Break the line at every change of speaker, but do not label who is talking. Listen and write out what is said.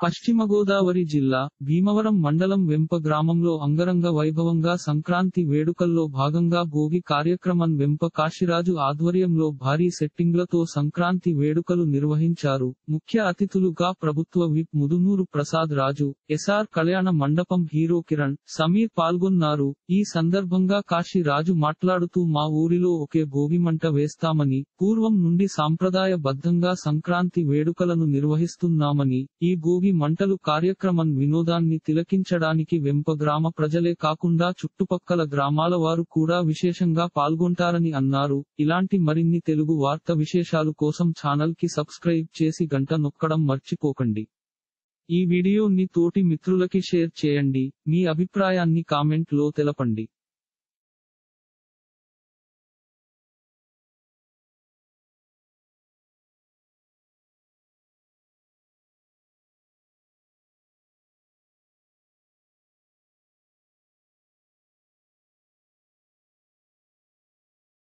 పశ్చిమ గోదావరి జిల్లా భీమవరం మండలం వెంప గ్రామంలో అంగరంగ వైభవంగా సంక్రాంతి వేడుకల్లో భాగంగా భోగి కార్యక్రమం వెంప కాశీరాజు ఆధ్వర్యంలో భారీ సెట్టింగ్లతో సంక్రాంతి వేడుకలు నిర్వహించారు. ముఖ్య అతిథులుగా ప్రభుత్వ whip Mudunuru Prasad Raju SR Kalyana Mandapam hero Kiran Sameer పాల్గొన్నారు. ఈ సందర్భంగా కాశీ రాజు మాట్లాడుతూ మా ఊరిలో ఒకే భోగి మంట వేస్తామని పూర్వం నుండి సాంప్రదాయ బద్ధంగా సంక్రాంతి వేడుకలను నిర్వహిస్తున్నామని ఈ భోగి మంటలు కార్యక్రమం వినోదాన్ని తిలకించడానికి వెంప గ్రామ ప్రజలే కాకుండా చుట్టుపక్కల గ్రామాల వారు కూడా విశేషంగా పాల్గొంటారని అన్నారు. ఇలాంటి మరిన్ని తెలుగు వార్త విశేషాలు కోసం ఛానల్కి సబ్స్క్రైబ్ చేసి గంట నొక్కడం మర్చిపోకండి. ఈ వీడియోని తోటి మిత్రులకి షేర్ చేయండి. మీ అభిప్రాయాన్ని కామెంట్లో తెలపండి.